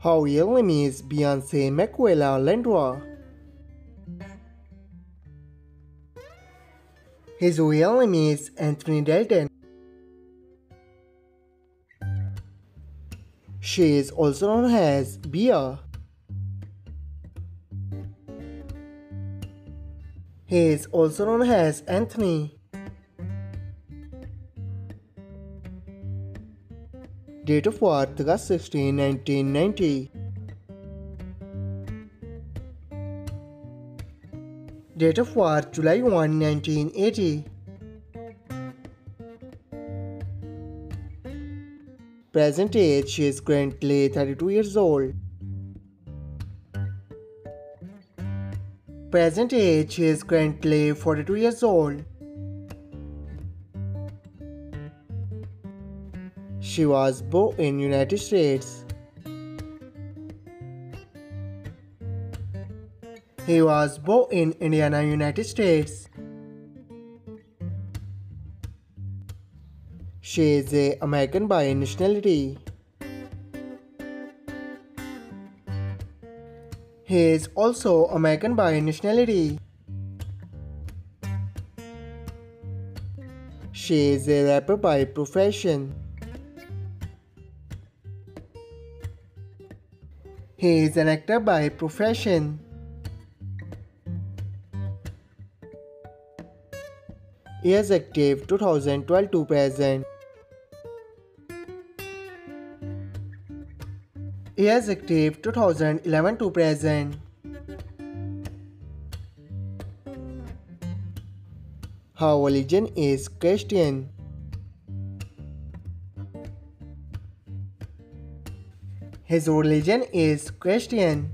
How real name is Bianca Miquela Landrau. His real name is Anthony Dalton. She is also known as Bia. He is also known as Anthony. Date of birth August 16, 1990. Date of birth July 1, 1980. Present age she is currently 32 years old. Present age she is currently 42 years old. She was born in United States. He was born in Indiana, United States. She is a American by nationality. He is also American by nationality. She is a rapper by profession. He is an actor by profession. He is active 2012 to present. He is active 2011 to present. Her religion is Christian. His religion is Christian.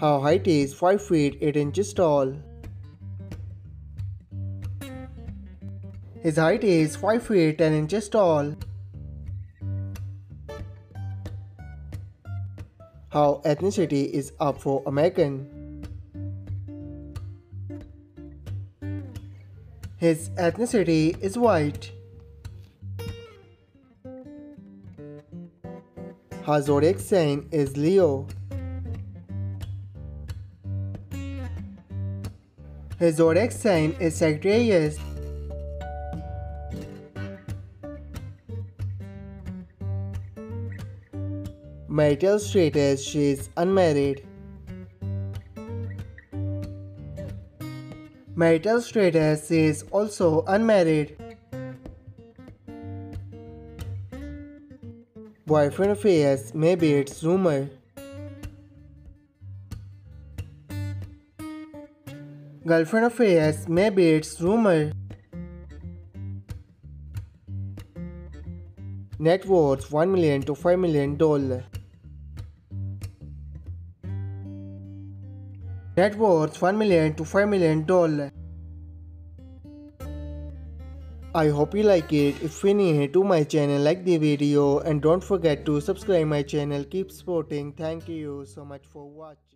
Her height is 5 feet 8 inches tall. His height is 5 feet 10 inches tall. Her ethnicity is Afro-American. His ethnicity is white. Her sign is Leo. His sign is Sagittarius. Marital status she is unmarried. Marital status is also unmarried. Boyfriend affairs maybe it's rumor. Girlfriend affairs maybe it's rumor. Net worth 1 million to 5 million dollar. Net worth 1 million to 5 million dollar. I hope you like it. If you're new to my channel, like the video and don't forget to subscribe my channel. Keep supporting. Thank you so much for watching.